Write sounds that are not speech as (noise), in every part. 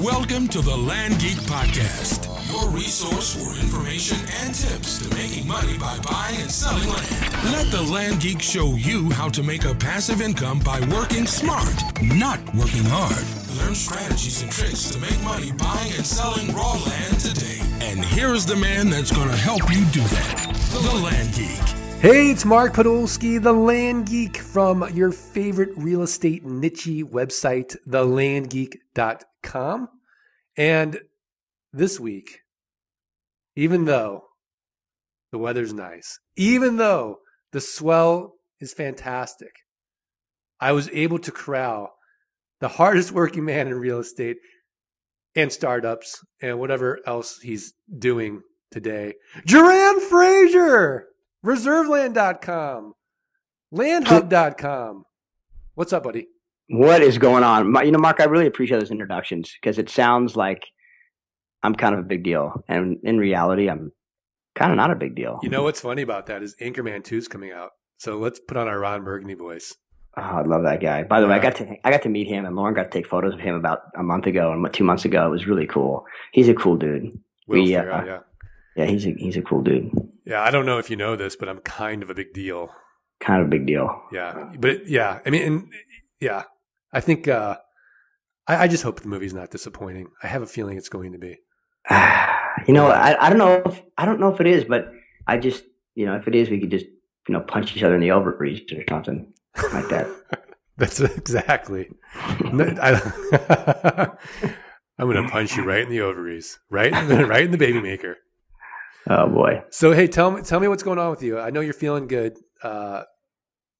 Welcome to the Land Geek Podcast, your resource for information and tips to making money by buying and selling land. Let the Land Geek show you how to make a passive income by working smart, not working hard. Learn strategies and tricks to make money buying and selling raw land today. And here's the man that's going to help you do that the Land Geek. Hey, it's Mark Podolsky, the Land Geek from your favorite real estate niche website, thelandgeek.com. And this week, even though the weather's nice, even though the swell is fantastic, I was able to corral the hardest working man in real estate and startups and whatever else he's doing today. Jeran Fraser! reserveland.com, landhub.com. What's up, buddy? What is going on? You know, Mark, I really appreciate those introductions because it sounds like I'm kind of a big deal. And in reality, I'm kind of not a big deal. You know what's funny about that is Anchorman 2 is coming out. So let's put on our Ron Burgundy voice. Oh, I love that guy. By the yeah. way, I got to I got to meet him, and Lauren got to take photos of him about a month ago and two months ago. It was really cool. He's a cool dude. Will we, uh, yeah. Yeah, he's a he's a cool dude. Yeah, I don't know if you know this, but I'm kind of a big deal. Kind of a big deal. Yeah, but yeah, I mean, and, yeah, I think uh, I, I, just hope the movie's not disappointing. I have a feeling it's going to be. (sighs) you know, I, I don't know if I don't know if it is, but I just you know if it is, we could just you know punch each other in the ovaries or something like that. (laughs) That's exactly. I, am going to punch you right in the ovaries, right, in the, right in the baby maker. Oh boy. So hey, tell me tell me what's going on with you. I know you're feeling good. Uh,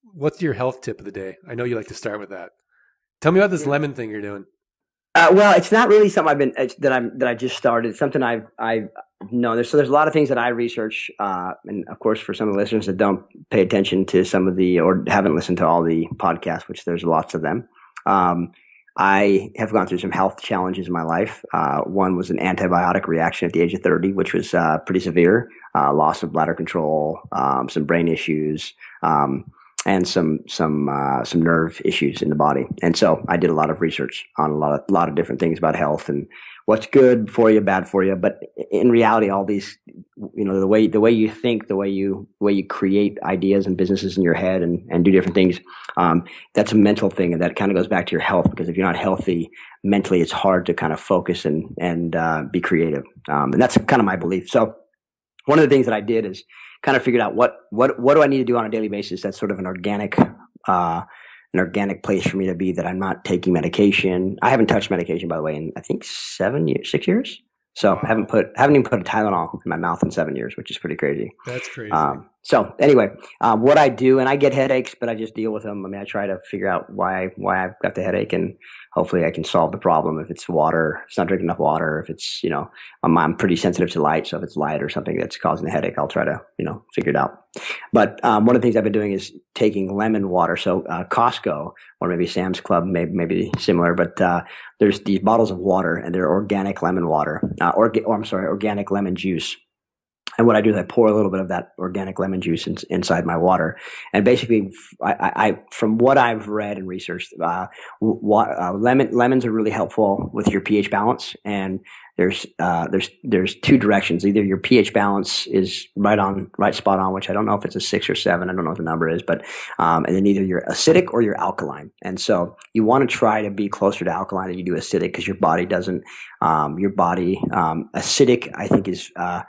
what's your health tip of the day? I know you like to start with that. Tell me about this lemon thing you're doing. Uh, well, it's not really something I've been that I'm that I just started. It's something I've I've known. There's so there's a lot of things that I research, uh, and of course, for some of the listeners that don't pay attention to some of the or haven't listened to all the podcasts, which there's lots of them. Um, I have gone through some health challenges in my life. Uh, one was an antibiotic reaction at the age of 30, which was uh, pretty severe. Uh, loss of bladder control, um, some brain issues, um, and some some uh, some nerve issues in the body. And so I did a lot of research on a lot of a lot of different things about health and what's good for you, bad for you. But in reality, all these, you know, the way the way you think, the way you the way you create ideas and businesses in your head and and do different things, um, that's a mental thing, and that kind of goes back to your health because if you're not healthy mentally, it's hard to kind of focus and and uh, be creative. Um, and that's kind of my belief. So one of the things that I did is kind of figured out what what what do I need to do on a daily basis that's sort of an organic uh, an organic place for me to be that I'm not taking medication. I haven't touched medication, by the way, in I think seven years, six years. So I haven't put, haven't even put a Tylenol in my mouth in seven years, which is pretty crazy. That's crazy. Um, so anyway, um, what I do, and I get headaches, but I just deal with them. I mean, I try to figure out why why I've got the headache, and hopefully I can solve the problem. If it's water, if it's not drinking enough water. If it's you know, I'm, I'm pretty sensitive to light, so if it's light or something that's causing the headache, I'll try to you know figure it out. But um, one of the things I've been doing is taking lemon water. So uh, Costco or maybe Sam's Club, maybe maybe similar, but uh, there's these bottles of water, and they're organic lemon water, uh, or, or I'm sorry, organic lemon juice and what I do is I pour a little bit of that organic lemon juice in, inside my water. And basically, I, I, from what I've read and researched, uh, uh, lemon, lemons are really helpful with your pH balance. And there's, uh, there's, there's two directions. Either your pH balance is right on, right spot on, which I don't know if it's a six or seven. I don't know what the number is, but, um, and then either you're acidic or you're alkaline. And so you want to try to be closer to alkaline than you do acidic because your body doesn't, um, your body, um, acidic, I think is, uh,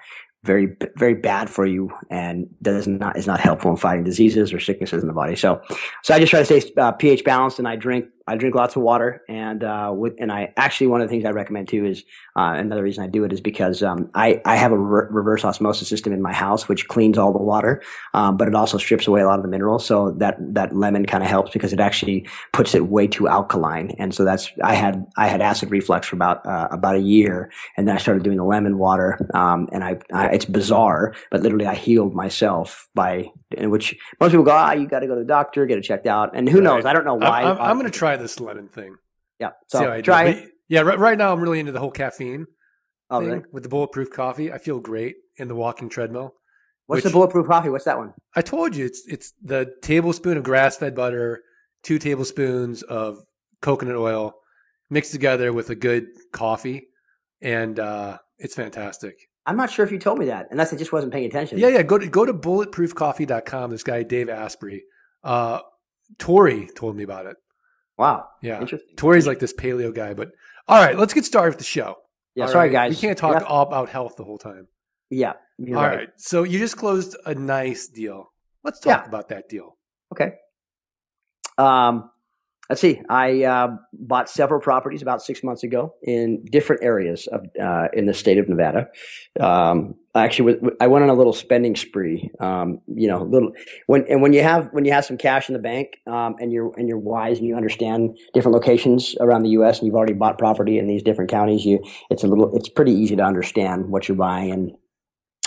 very very bad for you and does not is not helpful in fighting diseases or sicknesses in the body. So so I just try to stay uh, pH balanced and I drink I drink lots of water, and uh, with, and I actually one of the things I recommend too is uh, another reason I do it is because um, I I have a re- reverse osmosis system in my house which cleans all the water, um, but it also strips away a lot of the minerals. So that that lemon kind of helps because it actually puts it way too alkaline, and so that's I had I had acid reflux for about uh, about a year, and then I started doing the lemon water, um, and I, I it's bizarre, but literally I healed myself by in which most people go ah you got to go to the doctor get it checked out, and who right. knows I don't know why. I'm, I'm going to try this lemon thing. Yeah. So try it. Yeah. Right, right, now, I'm really into the whole caffeine oh, thing really? with the bulletproof coffee. I feel great in the walking treadmill. What's which, the bulletproof coffee? What's that one? I told you it's it's the tablespoon of grass fed butter, two tablespoons of coconut oil, mixed together with a good coffee, and uh, it's fantastic. I'm not sure if you told me that, unless I just wasn't paying attention. Yeah, yeah. Go to go to bulletproofcoffee.com. This guy Dave Asprey, uh, Tori told me about it. Wow. Yeah, Interesting. Tori's like this paleo guy. But all right, let's get started with the show. Yeah. All sorry, right? guys. We can't talk Yeah. all about health the whole time. Yeah. All right. right. So you just closed a nice deal. Let's talk Yeah. about that deal. Okay. Um, let's see. I uh, bought several properties about six months ago in different areas of uh, in the state of Nevada. Um, actually, I went on a little spending spree. Um, you know, little when and when you have when you have some cash in the bank um, and you're and you're wise and you understand different locations around the U.S. and you've already bought property in these different counties, you it's a little it's pretty easy to understand what you're buying and.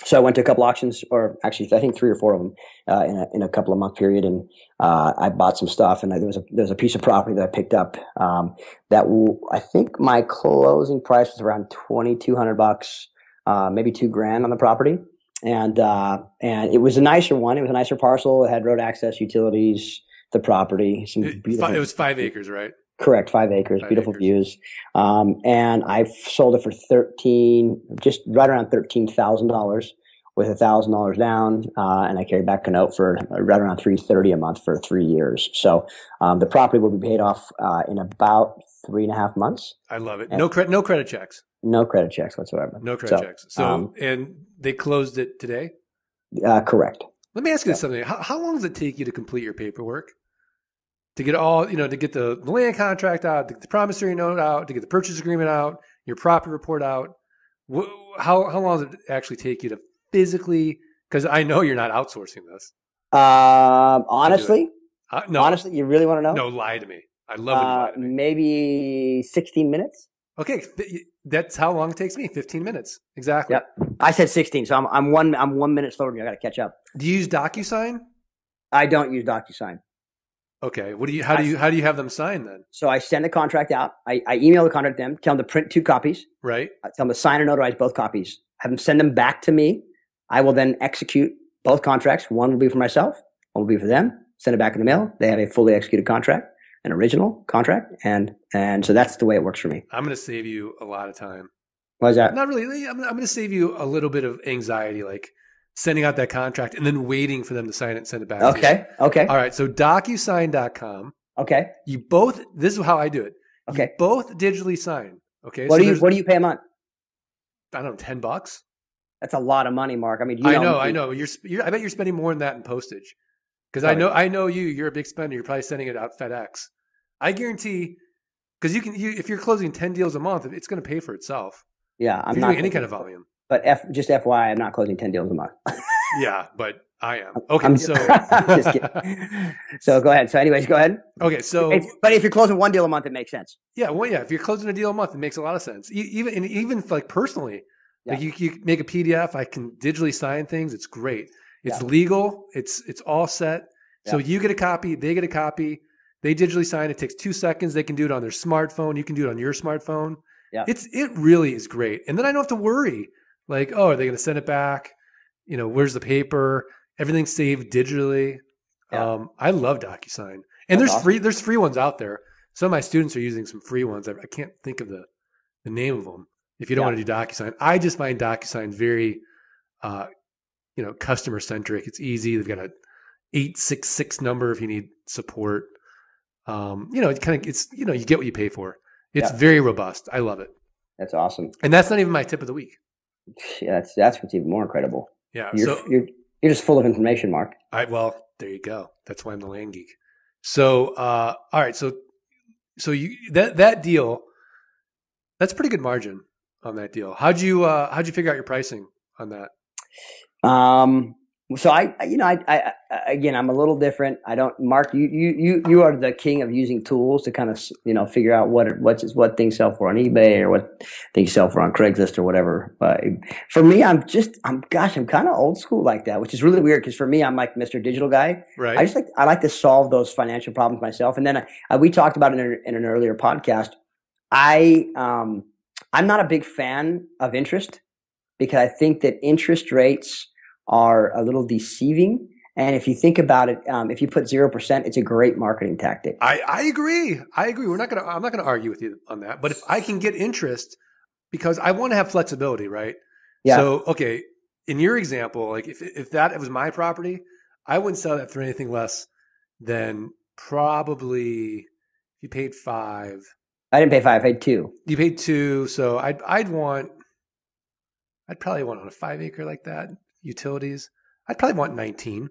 So I went to a couple auctions, or actually, I think three or four of them uh, in, a, in a couple of month period, and uh, I bought some stuff, and there was a there was a piece of property that I picked up um, that w- I think my closing price was around twenty two hundred bucks, uh, maybe two grand on the property, and uh, and it was a nicer one. It was a nicer parcel. It had road access, utilities, the property, some It, beautiful. it was five acres, right? Correct, five acres, Five beautiful acres. views, um, and I sold it for thirteen, just right around thirteen thousand dollars, with a thousand dollars down, uh, and I carried back a note for right around three thirty a month for three years. So um, the property will be paid off uh, in about three and a half months. I love it. Yeah. No credit, no credit checks. No credit checks whatsoever. No credit So, checks. So, um, and they closed it today. Uh, correct. Let me ask you something. How, how long does it take you to complete your paperwork? To get all, you know, to get the land contract out, to get the promissory note out, to get the purchase agreement out, your property report out. Wh- How how long does it actually take you to physically? Because I know you're not outsourcing this. Um, honestly, Uh, no, honestly, you really want to know? no, lie to me. I love when you Uh, to me. maybe sixteen minutes. Okay, that's how long it takes me. Fifteen minutes exactly. Yep. I said sixteen, so I'm I'm one I'm one minute slower than you. I got to catch up. Do you use DocuSign? I don't use DocuSign. Okay. What do you? How do you? How do you have them sign then? So I send the contract out. I, I email the contract to them, tell them to print two copies. Right. I tell them to sign and notarize both copies. Have them send them back to me. I will then execute both contracts. One will be for myself. One will be for them. Send it back in the mail. They have a fully executed contract, an original contract, and and so that's the way it works for me. I'm going to save you a lot of time. Why is that? Not really. I'm, I'm going to save you a little bit of anxiety, like sending out that contract and then waiting for them to sign it and send it back. to. Okay. Okay. All right. So DocuSign.com. Okay. You both. This is how I do it. You Okay. both digitally sign. Okay. What so do you What do you pay a month? I don't know. Ten bucks. That's a lot of money, Mark. I mean, you I know. I know. You're, you're. I bet you're spending more than that in postage. Because I know. I know you. You're a big spender. You're probably sending it out FedEx. I guarantee. Because you can. You, if you're closing ten deals a month, it's going to pay for itself. Yeah, If I'm not doing any kind of volume. But F, just FYI, I'm not closing ten deals a month. (laughs) Yeah, but I am. Okay. I'm so. just kidding. (laughs) So go ahead. So, anyways, go ahead. Okay, so If- but if you're closing one deal a month, it makes sense. yeah, well, yeah. If you're closing a deal a month, it makes a lot of sense. Even and even like personally, like you, you make a PDF. I can digitally sign things. It's great. It's Yeah. legal. It's it's all set. So you get a copy. They get a copy. They digitally sign. It takes two seconds. They can do it on their smartphone. You can do it on your smartphone. Yeah. It's it really is great. And then I don't have to worry. Like, oh, are they going to send it back? You know, where's the paper? Everything's saved digitally. Yeah. Um, I love DocuSign, and That's there's awesome. free there's free ones out there. Some of my students are using some free ones. I, I can't think of the the name of them. If you don't Yeah. want to do DocuSign, I just find DocuSign very, uh, you know, customer centric. It's easy. They've got a eight six six number if you need support. Um, you know, it kind of it's you know you get what you pay for. It's Yeah. very robust. I love it, That's awesome. and that's not even my tip of the week. Yeah, that's that's what's even more incredible. Yeah. You're so you're you're just full of information, Mark. I well, there you go. That's why I'm the land geek. So, uh, all right. So, so you that that deal, that's pretty good margin on that deal. How'd you uh, how'd you figure out your pricing on that? Um, so I, you know, I, I, I, again, I'm a little different. I don't, Mark, you, you, you, you are the king of using tools to kind of, you know, figure out what, what's, what things sell for on eBay or what things sell for on Craigslist or whatever. But for me, I'm just, I'm, gosh, I'm kind of old school like that, which is really weird because for me, I'm like Mr. Digital guy. Right. I just like, I like to solve those financial problems myself. And then I, I, we talked about it in, in an earlier podcast. I, um, I'm not a big fan of interest because I think that interest rates are a little deceiving And if you think about it, um, if you put zero percent, it's a great marketing tactic. I, I agree. I agree. We're not gonna. I'm not gonna argue with you on that. But if I can get interest, because I want to have flexibility, right? Yeah. So okay, in your example, like if if that was my property, I wouldn't sell that for anything less than probably if you paid five. I didn't pay five. I paid two. You paid two, so I'd I'd want. I'd probably want on a five acre like that utilities. I'd probably want nineteen.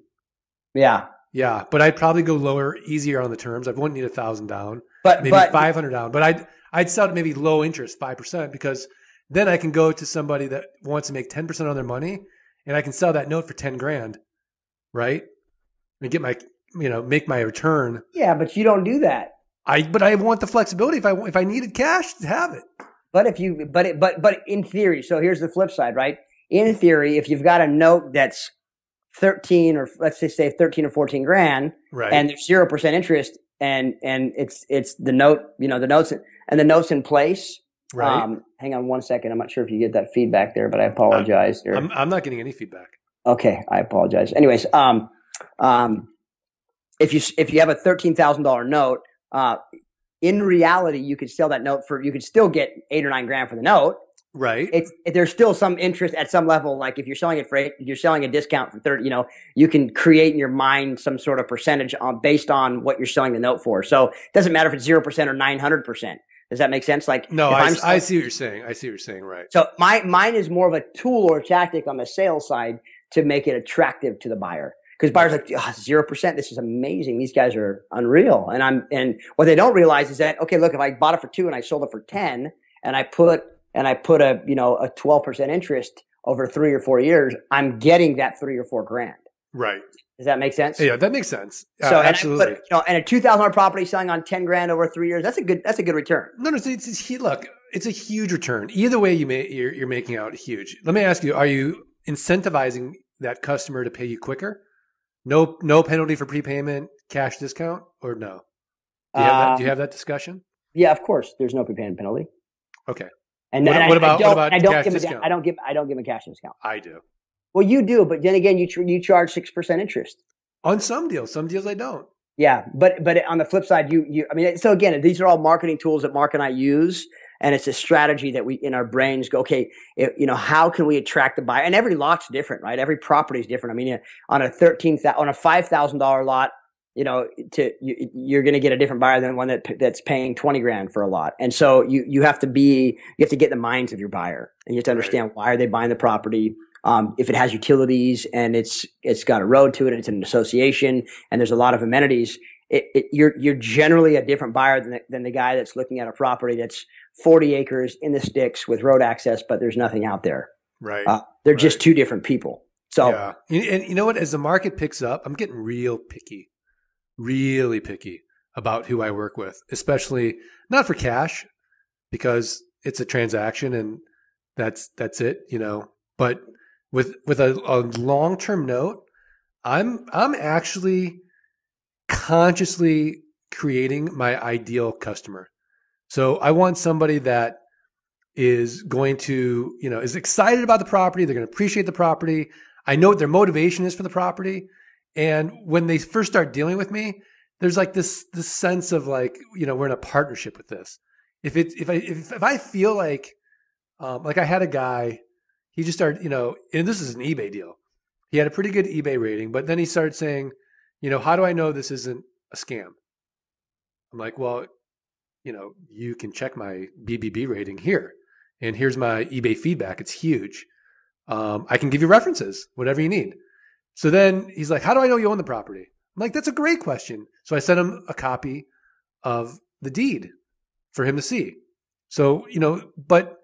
Yeah. Yeah, but I'd probably go lower, easier on the terms. I wouldn't need a thousand down, But maybe but five hundred down. But I'd I'd sell it maybe low interest, five percent, because then I can go to somebody that wants to make ten percent on their money, and I can sell that note for ten grand, right? And get my you know make my return. yeah, but you don't do that. I but I want the flexibility if I if I needed cash to have it. But if you, but it, but but in theory, so here's the flip side, right? In theory, if you've got a note that's thirteen or let's just say thirteen or fourteen grand, Right. and there's zero percent interest, and and it's it's the note, you know, the notes and the notes in place. right. Um, hang on one second. I'm not sure if you get that feedback there, but I apologize. there. I'm I'm not getting any feedback. Okay, I apologize. Anyways, um, um, if you if you have a thirteen thousand dollar note, uh, in reality, you could sell that note for you could still get eight or nine grand for the note. Right. It's there's still some interest at some level. Like if you're selling it for eight, you're selling a discount for thirty. You know, you can create in your mind some sort of percentage on based on what you're selling the note for. So it doesn't matter if it's zero percent or nine hundred percent. Does that make sense? Like no, I, I see what you're saying. I see what you're saying. Right. so my mine is more of a tool or tactic on the sales side to make it attractive to the buyer. Because buyers like ah, zero percent. This is amazing. These guys are unreal. And I'm and what they don't realize is that okay, look, if I bought it for two and I sold it for ten, and I put and I put a you know a twelve percent interest over three or four years, I'm getting that three or four grand. Right. Does that make sense? Yeah, that makes sense. Uh, So and I put, you know, and a two thousand dollar property selling on ten grand over three years, that's a good that's a good return. No, no, it's, it's, it's look, it's a huge return. Either way, you may you're, you're making out huge. Let me ask you: Are you incentivizing that customer to pay you quicker? No, no penalty for prepayment, cash discount, or no? Do you have that, do you Um, have that discussion? Yeah, of course. There's no prepayment penalty. Okay, And, What- I- what I, about- what don't, about I don't cash give a, discount? I don't give I don't give a cash discount. I do. Well, you do, but then again, you tr- you charge six percent interest. On some deals, some deals I don't. Yeah, but but on the flip side, you you I mean, so again, these are all marketing tools that Mark and I use, and it's a strategy that we in our brains go, okay, it, you know, how can we attract the buyer? And every lot's different, right? Every property is different. I mean, on a thirteen on a five thousand dollar lot, you know, to you, you're going to get a different buyer than one that that's paying twenty grand for a lot. And so you you have to be you have to get in the minds of your buyer, and you have to understand why are they buying the property. Um, if it has utilities and it's it's got a road to it, and it's an association, and there's a lot of amenities. It, it, you're you're generally a different buyer than the, than the guy that's looking at a property that's 40 acres in the sticks with road access, but there's nothing out there. Right. Uh, they're just two different people. So yeah. And, and you know what? As the market picks up, I'm getting real picky, really picky about who I work with, especially not for cash because it's a transaction and that's that's it, you know. But with with a, a long term note, I'm I'm actually consciously creating my ideal customer. So I want somebody that is going to, you know, is excited about the property. They're going to appreciate the property. I know what their motivation is for the property. And when they first start dealing with me, there's like this this sense of like, you know, we're in a partnership with this. If it if I if, if I feel like um, like I had a guy, he just started, you know, and this is an eBay deal. He had a pretty good eBay rating, but then he started saying, you know, how do I know this isn't a scam? I'm like, well, you know, you can check my BBB rating here, and here's my eBay feedback. It's huge. Um, I can give you references, whatever you need. So then he's like, how do I know you own the property? I'm like, that's a great question. So I sent him a copy of the deed for him to see. So, you know, but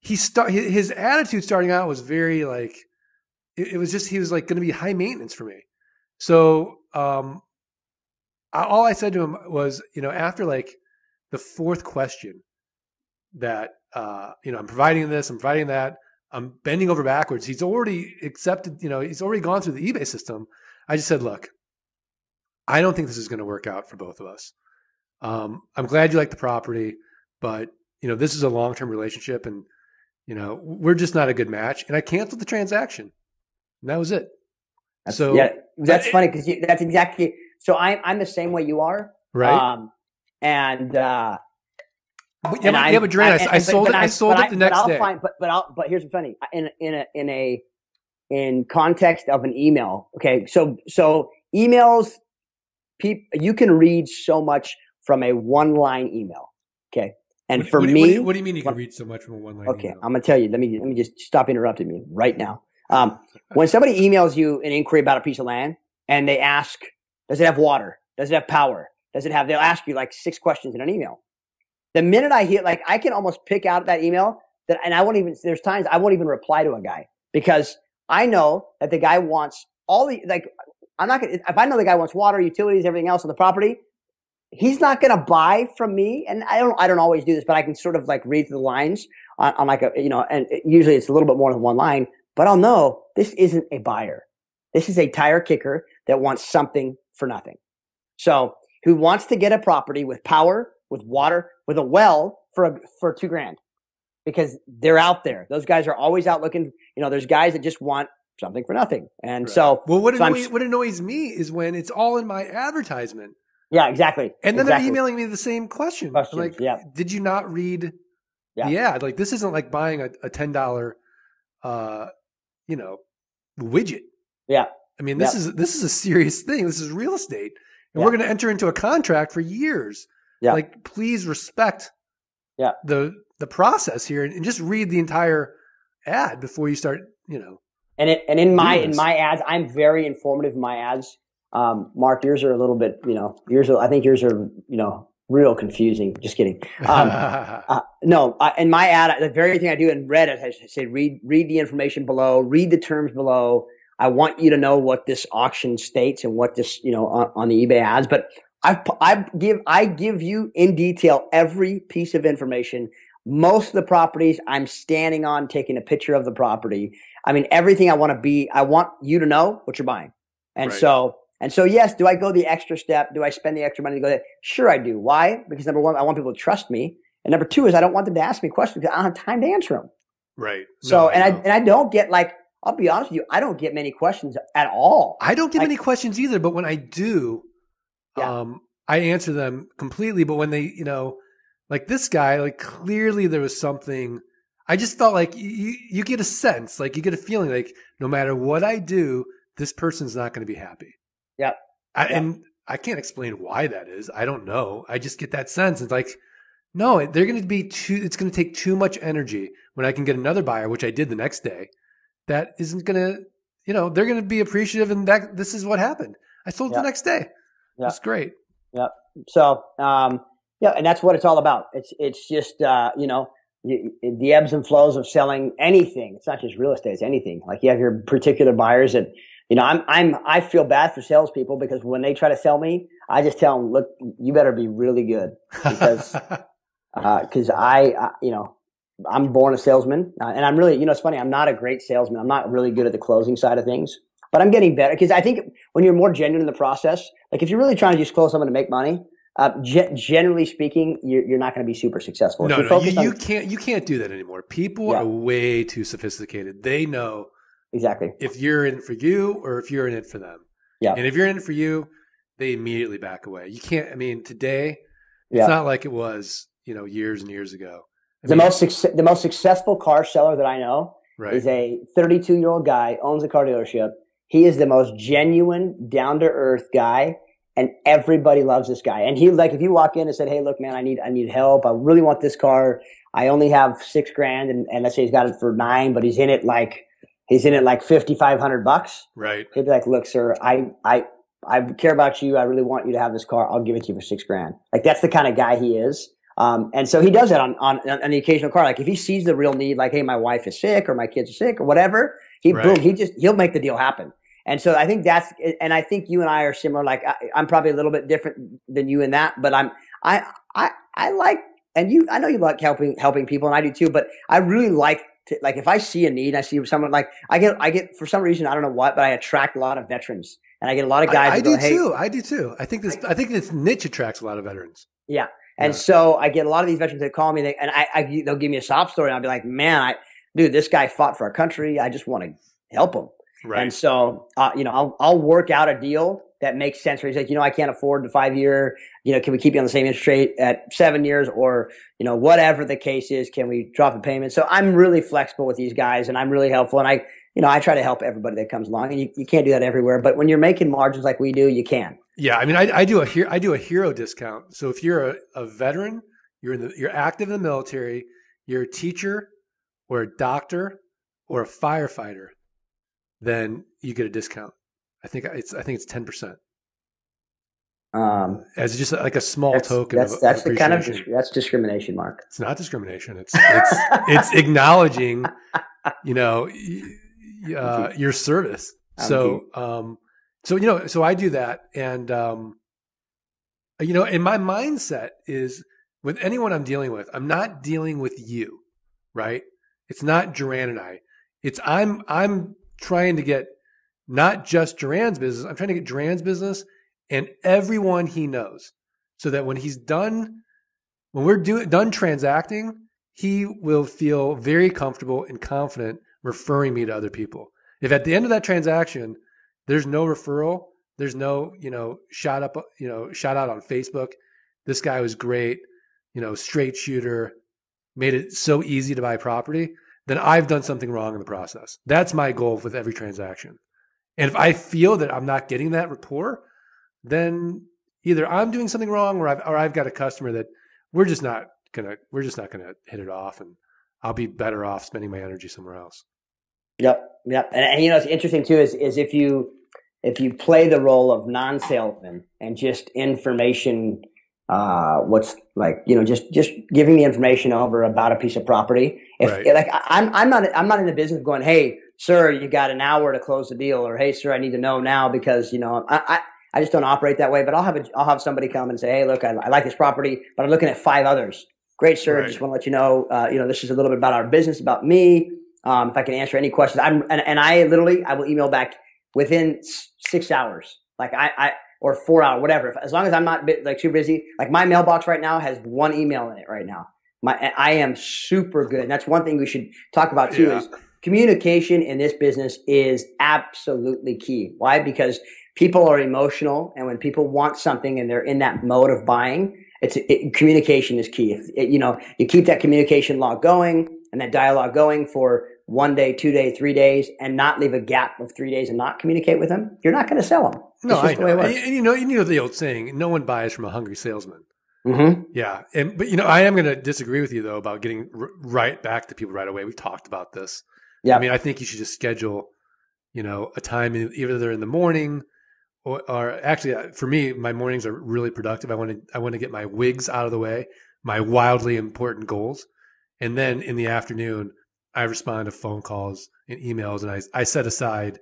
he start his attitude starting out was very like it, it was just he was like going to be high maintenance for me. So, um I, all I said to him was, you know, after like the fourth question that uh, you know, I'm providing this, I'm providing that, I'm bending over backwards. He's already accepted, you know, he's already gone through the eBay system. I just said, look, I don't think this is going to work out for both of us. Um, I'm glad you like the property, but you know, this is a long term relationship and you know, we're just not a good match. And I canceled the transaction. And that was it. That's, So- yeah, that's but- funny because that's exactly. So I'm I'm the same way you are, right? Um, and uh, But, yeah, but, I'm- yeah, but Jeran, I, and- I sold but it. I I'm- sold it the I- next but I'll day. Find, but but I'll, but here's what's funny in in a in a in context of an email. Okay, so so emails, people you can read so much from a one line email. Okay, and What- for what, me, what do, you, what do you mean you can what- read so much from a one line? Okay, I'm gonna tell you. Let me let me just stop interrupting me right now. Um, when somebody emails you an inquiry about a piece of land and they ask, "Does it have water? Does it have power? Does it have?" They'll ask you like six questions in an email. The minute I hear, like, I can almost pick out that email that, and I won't even. There's times I won't even reply to a guy because I know that the guy wants all the like. I'm not gonna. If I know the guy wants water, utilities, everything else on the property, he's not to buy from me. And I don't, I don't always do this, but I can sort of like read the lines on, on like a, you know, and it- usually it's a little bit more than one line, but I'll know this isn't a buyer. This is a tire kicker that wants something for nothing. So who wants to get a property with power, with water, with a well for a, for two grand because they're out there. Those guys are always out looking, you know, there's guys that just want something for nothing. And Right. so, Well, what so annoys, what annoys me is when it's all in my advertisement, yeah, exactly. and then exactly. they're emailing me the same question. Questions, like, yeah. did you not read Yeah. the ad? Like, this isn't like buying a, a ten dollar, uh, you know, widget. Yeah. I mean, this Yeah. is this is a serious thing. This is real estate, and Yeah. we're going to enter into a contract for years. Yeah. Like, please respect. Yeah. The the process here, and, and just read the entire ad before you start. You know. And it, and in my in my ads, I'm very informative in my ads. Um, Mark, yours are a little bit, you know, yours. Are, I think yours are, you know, real confusing. Just kidding. Um, (laughs) uh, no, I, in my ad, the very thing I do in red, I say read read the information below, read the terms below. I want you to know what this auction states and what this, you know, on, on the eBay ads. But I I give I give you in detail every piece of information. Most of the properties I'm standing on, taking a picture of the property. I mean, everything I want to be. I want you to know what you're buying. And Right. so and so, yes, do I go the extra step? Do I spend the extra money to go there? Sure, I do. Why? Because number one, I want people to trust me. And number two is I don't want them to ask me questions because I don't have time to answer them. right. So, No, and I, know. and I don't get like, I'll be honest with you, I don't get many questions at all. I don't get I- many questions either, but when I do, Yeah. um, I answer them completely. But when they, you know, like this guy, like clearly there was something. I just felt like you, you get a sense, like you get a feeling, like no matter what I do, this person's not going to be happy. Yep. I. And I can't explain why that is. I don't know. I just get that sense. It's like, no, they're going to be too. It's going to take too much energy when I can get another buyer, which I did the next day. That isn't going to, you know, they're going to be appreciative, and that this is what happened. I sold Yeah. the next day. Yeah. That's great. Yeah. So, um, yeah, and that's what it's all about. It's, it's just, uh, you know, y- y- the ebbs and flows of selling anything. It's not just real estate. It's anything. Like you have your particular buyers that, you know, I'm, I'm, I feel bad for salespeople because when they try to sell me, I just tell them, look, you better be really good Because- (laughs) because I, I, you know, I'm born a salesman, uh, and I'm really, you know, it's funny. I'm not a great salesman. I'm not really good at the closing side of things, but I'm getting better because I think when you're more genuine in the process, like if you're really trying to just close someone to make money, uh, ge- generally speaking, you're, you're not going to be super successful. No, no, you, on- you can't. You can't do that anymore. People Yeah. are way too sophisticated. They know exactly. if you're in it for you or if you're in it for them. Yeah. And if you're in it for you, they immediately back away. You can't. I mean, today Yeah. it's not like it was, you know, years and years ago. I The mean, most suc the most successful car seller that I know right. is a 32 year old guy owns a car dealership. He is the most genuine, down to earth guy, and everybody loves this guy. And he like if you walk in and said, "Hey, look, man, I need I need help. I really want this car. I only have six grand, and, and let's say he's got it for nine, but he's in it like he's in it like 5,500 bucks." right. He'd be like, "Look, sir, I I I care about you. I really want you to have this car. I'll give it to you for six grand." Like that's the kind of guy he is. Um, and so he does that on, on on the occasional car. Like if he sees the real need, like, "Hey, my wife is sick or my kids are sick or whatever," he Right. boom, he just he'll make the deal happen. And so I think that's, and I think you and I are similar. Like I, I'm probably a little bit different than you in that, but I'm I I I like, and you I know you like helping helping people, and I do too. But I really like to, like if I see a need, I see someone like I get I get for some reason I don't know what, but I attract a lot of veterans, and I get a lot of guys. I, I go, do hey, too. I do too. I think this. I think this niche attracts a lot of veterans. Yeah. And Yeah. so I get a lot of these veterans that call me, they, and I, I, they'll give me a sob story, and I'll be like, "Man, I, dude, this guy fought for our country. I just want to help him." Right. And so, uh, you know, I'll, I'll work out a deal that makes sense where he's like, you know, I can't afford the five year, you know, can we keep you on the same interest rate at seven years or, you know, whatever the case is, can we drop the payment? So I'm really flexible with these guys and I'm really helpful. And I, you know, I try to help everybody that comes along and you, you can't do that everywhere, but when you're making margins like we do, you can. Yeah. I mean, I, I do a, I do a hero discount. So if you're a, a veteran, you're in the, you're active in the military, you're a teacher or a doctor or a firefighter, then you get a discount. I think it's I think it's ten percent. Um, as just like a small that's, token. That's of, that's the kind of that's discrimination, Mark. It's not discrimination. It's it's it's acknowledging, you know, uh, your service. So um, so you know, so I do that, and um, you know, and my mindset is with anyone I'm dealing with, I'm not dealing with you, right? It's not Jeran and I. It's I'm I'm trying to get not just Jeran's business. I'm trying to get Jeran's business and everyone he knows, so that when he's done, when we're do, done transacting, he will feel very comfortable and confident referring me to other people. If at the end of that transaction, there's no referral, there's no you know shout up you know shout out on Facebook, this guy was great, you know straight shooter, made it so easy to buy property, then I've done something wrong in the process. That's my goal with every transaction. And if I feel that I'm not getting that rapport, then either I'm doing something wrong or I've, or I've got a customer that we're just not gonna we're just not gonna hit it off, and I'll be better off spending my energy somewhere else. Yep, yep. And, and you know, it's interesting too is is if you if you play the role of non-salesman and just information uh, what's like, you know, just, just giving the information over about a piece of property. If right. like, I'm, I'm not, I'm not in the business of going, Hey, sir, you got an hour to close the deal or, Hey, sir, I need to know now because, you know, I, I, I just don't operate that way, but I'll have a, I'll have somebody come and say, Hey, look, I, I like this property, but I'm looking at five others. Great, sir. Right. Just want to let you know, uh, you know, this is a little bit about our business, about me. Um, if I can answer any questions, I'm, and, and I literally, I will email back within six hours. Like I, I, or four hour, whatever. As long as I'm not like too busy, like my mailbox right now has one email in it right now. My, I am super good. And that's one thing we should talk about too yeah. is communication in this business is absolutely key. Why? Because people are emotional. And when people want something and they're in that mode of buying, it's it, communication is key. If it, you know, you keep that communication log going and that dialogue going for one day, two day, three days, and not leave a gap of three days and not communicate with them, you're not going to sell them. No, I know. And, and, you know, you know the old saying: no one buys from a hungry salesman. Mm-hmm. Yeah, and but you know, I am going to disagree with you though about getting r- right back to people right away. We've talked about this. Yeah, I mean, I think you should just schedule, you know, a time in, either they're in the morning or, or actually uh, for me, my mornings are really productive. I want to I want to get my wigs out of the way, my wildly important goals, and then in the afternoon, I respond to phone calls and emails, and I I set aside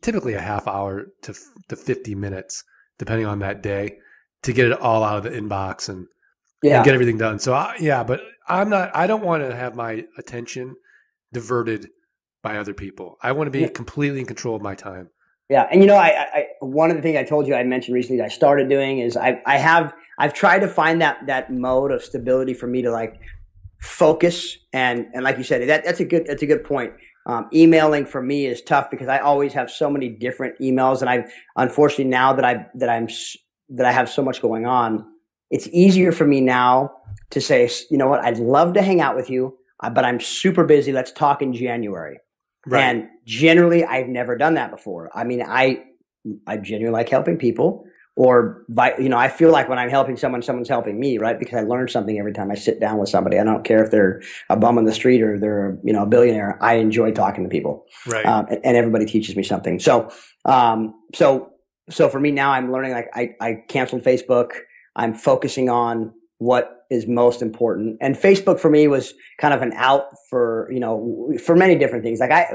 typically a half hour to to 50 minutes, depending on that day, to get it all out of the inbox and, yeah. and get everything done. So I, yeah, but I'm not. I don't want to have my attention diverted by other people. I want to be yeah. completely in control of my time. Yeah, and you know, I, I one of the things I told you I mentioned recently that I started doing is I I have I've tried to find that that mode of stability for me to like focus and and like you said that that's a good that's a good point um, emailing for me is tough because I always have so many different emails, and I unfortunately now that I that I'm that I have so much going on, it's easier for me now to say, you know what, I'd love to hang out with you, uh, but I'm super busy. Let's talk in January. Right. And generally, I've never done that before. I mean, I I genuinely like helping people or by, you know, I feel like when I'm helping someone, someone's helping me, right? Because I learn something every time I sit down with somebody. I don't care if they're a bum on the street or they're, you know, a billionaire. I enjoy talking to people. Right. Um, and, and, everybody teaches me something. So, um, so, so for me now, I'm learning like I, I canceled Facebook. I'm focusing on what is most important. And Facebook for me was kind of an out for, you know, for many different things. Like I,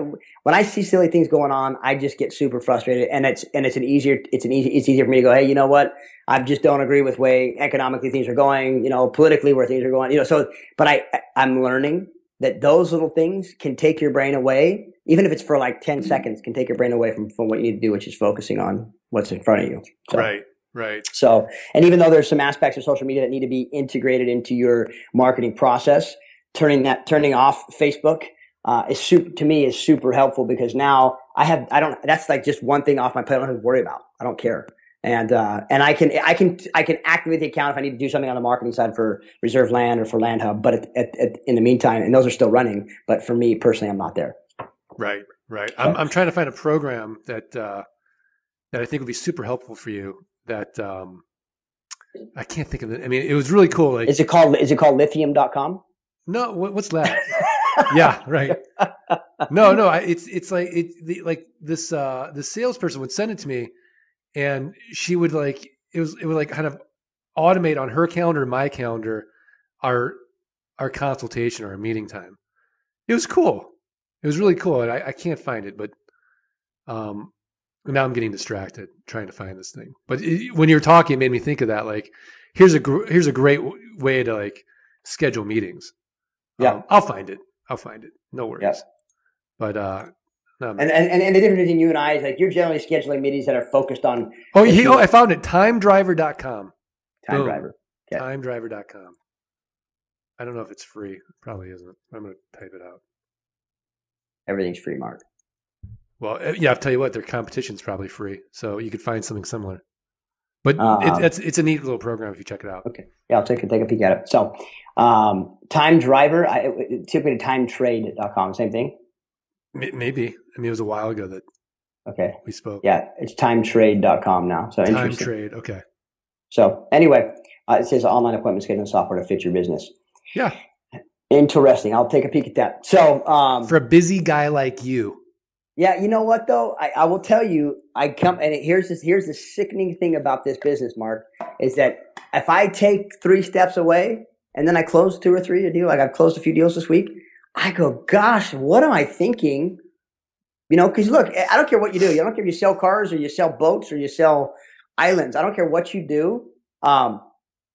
when I see silly things going on, I just get super frustrated and it's, and it's an easier, it's an easy, it's easier for me to go, Hey, you know what? I just don't agree with way economically things are going, you know, politically where things are going, you know, so, but I, I'm learning that those little things can take your brain away, even if it's for like 10 mm-hmm. seconds, can take your brain away from, from what you need to do, which is focusing on what's in front of you. So. Right. Right. So, and even though there's some aspects of social media that need to be integrated into your marketing process, turning that, turning off Facebook, uh, is super, to me is super helpful because now I have I don't that's like just one thing off my plate. I don't have to worry about. I don't care. And uh, and I can I can I can activate the account if I need to do something on the marketing side for Reserve Land or for Land Hub. But at, at, at, in the meantime, and those are still running. But for me personally, I'm not there. Right, right. I'm I'm trying to find a program that uh, that I think would be super helpful for you. That um, I can't think of it. I mean, it was really cool. Like, is it called is it called lithium.com? No, what, what's that? (laughs) yeah, right. No, no, I, it's it's like it the, like this uh the salesperson would send it to me, and she would like it was it would like kind of automate on her calendar, my calendar, our our consultation or our meeting time. It was cool. It was really cool, and I, I can't find it, but um, now I'm getting distracted trying to find this thing. But it, when you were talking, it made me think of that. Like, here's a gr- here's a great w- way to like schedule meetings. Yeah, um, I'll find it. I'll find it. No worries. Yeah. But uh, no, and, and and the difference between you and I is like you're generally scheduling meetings that are focused on. Oh, he, oh I found it. Timedriver.com. Time. Driver. Okay. Timedriver.com. I don't know if it's free. It probably isn't. I'm going to type it out. Everything's free, Mark. Well, eh, yeah, I'll tell you what, their competition's probably free, so you could find something similar. But um, it's it's a neat little program if you check it out. Okay, yeah, I'll take a take a peek at it. So, um, Time Driver, I, typically TimeTrade.com, same thing. Maybe. I mean, it was a while ago that okay we spoke. Yeah, it's TimeTrade.com now. So Time Trade. Okay. So anyway, uh, it says online appointment scheduling software to fit your business. Yeah. Interesting. I'll take a peek at that. So um, for a busy guy like you. Yeah, you know what though? I, I will tell you, I come and here's this here's the sickening thing about this business, Mark, is that if I take three steps away and then I close two or three a deal, like I've closed a few deals this week, I go, gosh, what am I thinking? You know, because look, I don't care what you do. I don't care if you sell cars or you sell boats or you sell islands. I don't care what you do. Um,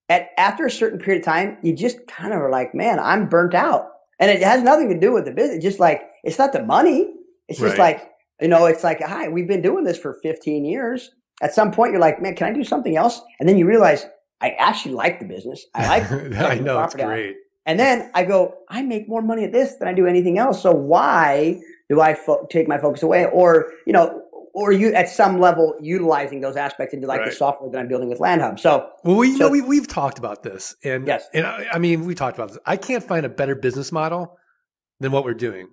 at after a certain period of time, you just kind of are like, man, I'm burnt out, and it has nothing to do with the business. Just like it's not the money. It's just right. like you know, it's like, hi, we've been doing this for 15 years. At some point, you're like, man, can I do something else? And then you realize I actually like the business. I like. (laughs) I know it's great. Out. And then I go, I make more money at this than I do anything else. So why do I fo- take my focus away? Or you know, or you at some level utilizing those aspects into like right. the software that I'm building with LandHub. So, well, we so, know we we've talked about this, and yes, and I, I mean we talked about this. I can't find a better business model than what we're doing.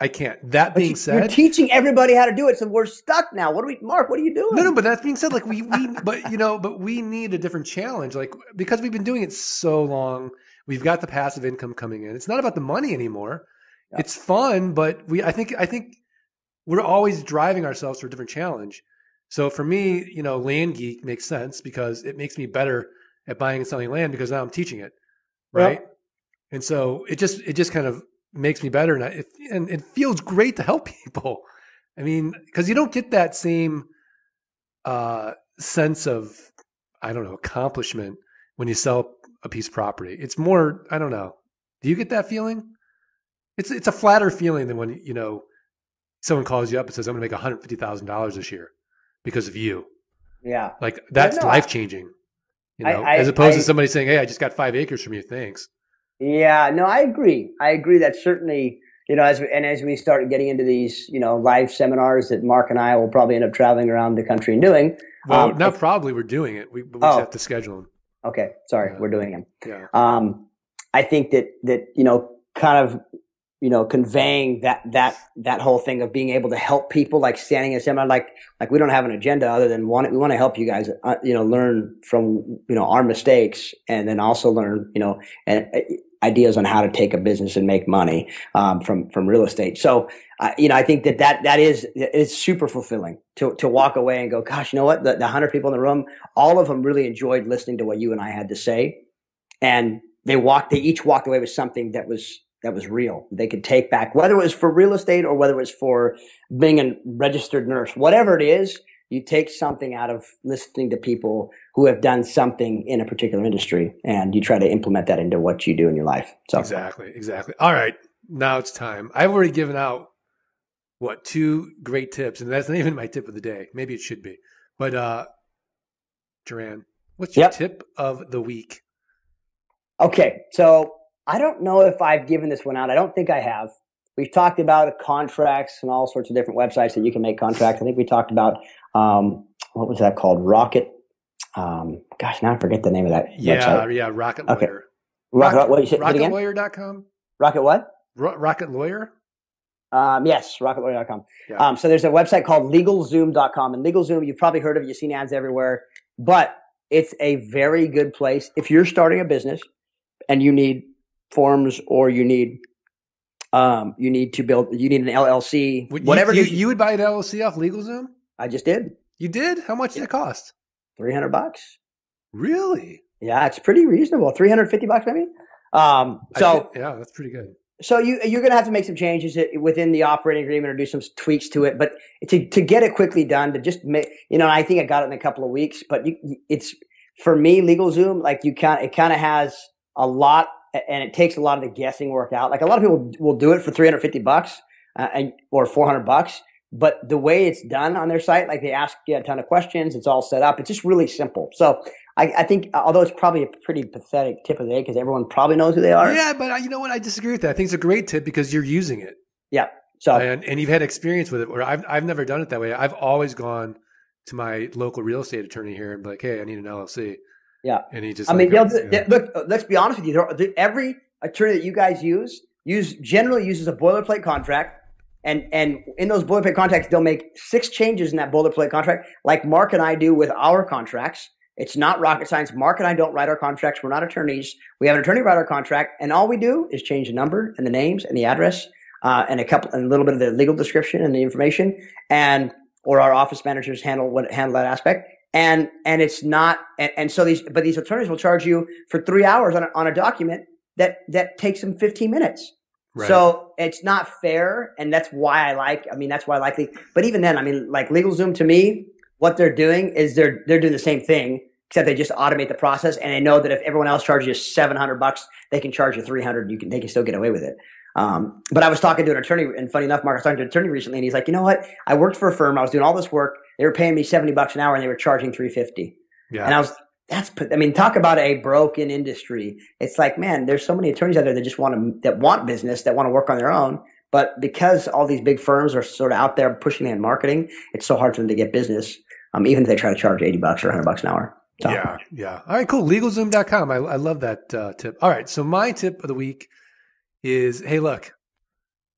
I can't. That being you, said, you're teaching everybody how to do it, so we're stuck now. What do we, Mark? What are you doing? No, no. But that being said, like we, we, but you know, but we need a different challenge, like because we've been doing it so long. We've got the passive income coming in. It's not about the money anymore. Yeah. It's fun, but we, I think, I think we're always driving ourselves for a different challenge. So for me, you know, Land Geek makes sense because it makes me better at buying and selling land because now I'm teaching it, right? Yep. And so it just it just kind of makes me better, and I, it, and it feels great to help (laughs) people. I mean, because you don't get that same uh, sense of I don't know accomplishment when you sell a piece of property. It's more I don't know. Do you get that feeling? It's it's a flatter feeling than when you know someone calls you up and says, "I'm going to make one hundred fifty thousand dollars this year." because of you. Yeah. Like that's life changing. You know, I, I, as opposed I, to somebody saying, Hey, I just got five acres from you. Thanks. Yeah, no, I agree. I agree that certainly, you know, as we, and as we start getting into these, you know, live seminars that Mark and I will probably end up traveling around the country and doing. Well, um, not probably. We're doing it. We, we oh, have to schedule them. Okay, sorry, yeah. we're doing them. Yeah. Um, I think that that you know, kind of you know, conveying that that that whole thing of being able to help people, like standing in a seminar, like like we don't have an agenda other than want we want to help you guys, uh, you know, learn from you know our mistakes, and then also learn you know and, uh, ideas on how to take a business and make money um, from from real estate. So uh, you know, I think that that that is is super fulfilling to to walk away and go, gosh, you know what? The, the hundred people in the room, all of them really enjoyed listening to what you and I had to say, and they walked. They each walked away with something that was that was real. They could take back, whether it was for real estate or whether it was for being a registered nurse, whatever it is, you take something out of listening to people who have done something in a particular industry and you try to implement that into what you do in your life. So exactly, exactly. All right. Now it's time. I've already given out what two great tips, and that's not even my tip of the day. Maybe it should be. But uh Jeran, what's your yep. tip of the week? Okay. So I don't know if I've given this one out. I don't think I have. We've talked about contracts and all sorts of different websites that you can make contracts. I think we talked about um, what was that called? Rocket. Um, gosh, now I forget the name of that. Yeah, website. yeah, Rocket Lawyer. Okay. Lawyer. Rocket. What you said? RocketLawyer.com? Rocket what? Ro- Rocket Lawyer? Um, yes, rocketlawyer.com. Yeah. Um, so there's a website called legalzoom.com and LegalZoom, you've probably heard of it. You've seen ads everywhere, but it's a very good place. If you're starting a business and you need forms or you need, um, you need to build, you need an LLC, Would- whatever you, you, you would buy an LLC off LegalZoom? I just did You did? How much did it cost? 300 bucks. Really? Yeah, it's pretty reasonable. 350 bucks maybe. Um, so, thi- yeah, that's pretty good. so you you're going to have to make some changes within the operating agreement or do some tweaks to it. But to to get it quickly done, to just make you know, I think I got it in a couple of weeks. But you, it's for me, LegalZoom, like you kind it kind of has a lot, and it takes a lot of the guessing work out. Like a lot of people will do it for 350 bucks uh, and or 400 bucks. But the way it's done on their site, like they ask you a ton of questions, it's all set up. It's just really simple. So I, I think, although it's probably a pretty pathetic tip of the day because everyone probably knows who they are. Yeah, but I, you know what? I disagree with that. I think it's a great tip because you're using it. Yeah. So and and you've had experience with it. Where I've I've never done it that way. I've always gone to my local real estate attorney here and be like, "Hey, I need an LLC." Yeah. and he just. I mean, like, yeah. look. uh, Let's be honest with you. Every attorney that you guys use use generally uses a boilerplate contract, and and in those boilerplate contracts, they'll make six changes in that boilerplate contract, like Mark and I do with our contracts. It's not rocket science. Mark and I don't write our contracts. We're not attorneys. We have an attorney write our contract, and all we do is change the number and the names and the address uh, and a couple and a little bit of the legal description and the information, and or our office managers handle what handle that aspect. And and it's not and, and so these but these attorneys will charge you for three hours on a, on a document that that takes them 15 minutes. Right. So it's not fair, and that's why I like. I mean, that's why I like the. But even then, I mean, like LegalZoom to me, what they're doing is they're they're doing the same thing, except they just automate the process, and they know that if everyone else charges you 700 bucks, they can charge you 300. You can they can still get away with it. Um, but I was talking to an attorney, and funny enough, Mark, I was talking to an attorney recently, and he's like, you know what? I worked for a firm. I was doing all this work. They were paying me 70 bucks an hour, and they were charging 350. yeah, And I was, that's, I mean, talk about a broken industry. It's like, man, there's so many attorneys out there that just want to, that want business, that want to work on their own. But because all these big firms are sort of out there pushing and marketing, it's so hard for them to get business. Um, even if they try to charge 80 bucks or 100 bucks an hour. So, Yeah, yeah. All right, cool. LegalZoom.com. I, I love that uh, tip. All right, so my tip of the week is hey, look,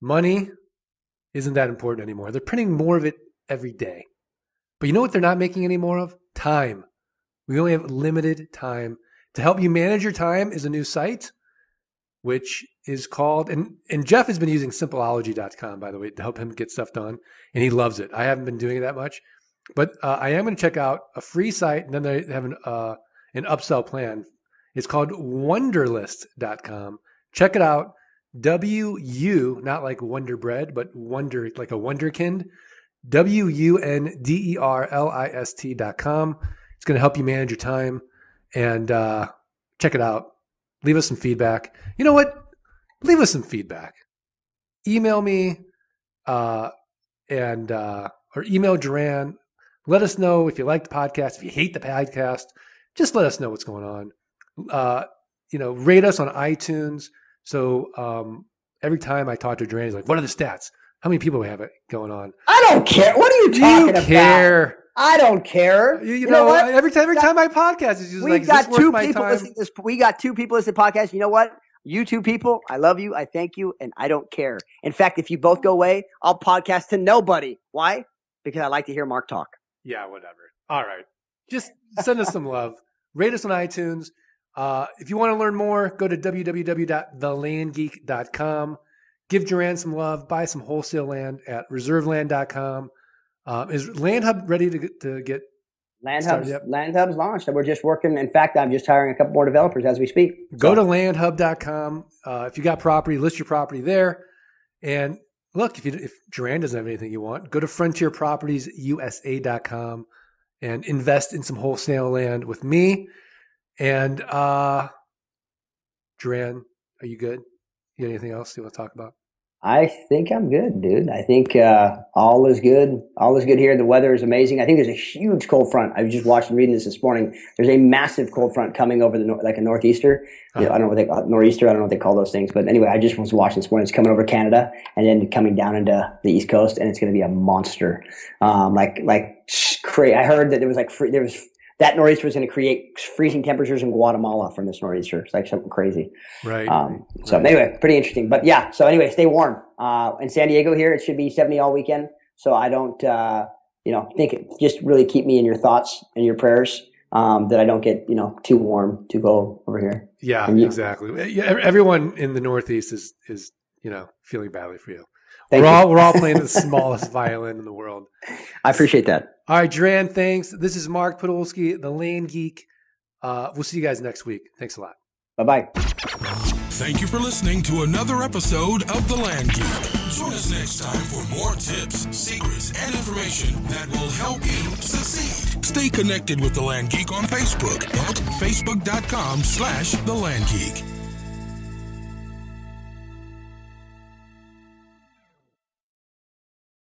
money isn't that important anymore. They're printing more of it every day. But you know what they're not making any more of? Time. We only have limited time. To help you manage your time is a new site, which is called, and, and Jeff has been using simpleology.com, by the way, to help him get stuff done. And he loves it. I haven't been doing it that much. But uh, I am going to check out a free site, and then they have an uh, an upsell plan. It's called Wunderlist.com. Check it out. W U, not like Wonder Bread, but Wunder, like a Wunderkind. W U N D E R L I S T dot com. It's going to help you manage your time and uh, check it out. Leave us some feedback. You know what? Leave us some feedback. Email me uh, and uh, or email Jeran. Let us know if you like the podcast. If you hate the podcast, just let us know what's going on. Uh, you know, rate us on iTunes. So um, every time I talk to Jeran, he's like, "What are the stats? How many people we have it going on?" I don't care. What are you Do talking you about? care? I don't care. You, you know, what? every time, every got- time I podcast, it's just we like, got this two people listening this. We got two people listening to podcast. You know what? You two people, I love you. I thank you, and I don't care. In fact, if you both go away, I'll podcast to nobody. Why? Because I like to hear Mark talk. Yeah, whatever. All right. Just send us some love. (laughs) Rate us on iTunes. Uh, if you want to learn more, go to www.thelandgeek.com. Give Jeran some love. Buy some wholesale land at reserveland.com. Um, is LandHub ready to get, to get? Land Start, yep. Land launched, we're just working. In fact, I'm just hiring a couple more developers as we speak. Go So, to landhub.com. Uh, if you got property, list your property there. And look, if you, if Jeran doesn't have anything you want, go to frontierpropertiesusa.com and invest in some wholesale land with me. And uh Jeran, are you good? You got anything else you want to talk about? I think I'm good, dude. I think uh, all is good. All is good here. The weather is amazing. I think there's a huge cold front. I was just watching, reading this this morning. There's a massive cold front coming over the nor- like a northeaster. Uh-huh. You know, I don't know what they call nor'easter. I don't know what they call those things. But anyway, I just was watching this morning. It's coming over Canada and then coming down into the east coast, and it's going to be a monster. Um, like like crazy. I heard that there was like free, there was that nor'easter is going to create freezing temperatures in Guatemala from this nor'easter. It's like something crazy. Right. Um, so right. anyway, pretty interesting. But yeah, so anyway, stay warm. Uh, in San Diego here, it should be 70 all weekend. So I don't, uh, you know, think it, just really keep me in your thoughts and your prayers. Um, that I don't get, you know, too warm to go over here. Yeah, you, exactly. Yeah, everyone in the Northeast is, is, you know, feeling badly for you. Thank we're you. all we're all playing the smallest (laughs) violin in the world. I appreciate that. All right, Jeran, thanks. This is Mark Podolsky, the Land Geek. Uh, we'll see you guys next week. Thanks a lot. Bye bye. Thank you for listening to another episode of The Land Geek. Join us next time for more tips, secrets, and information that will help you succeed. Stay connected with The Land Geek on Facebook at facebook.com slash The Land Geek.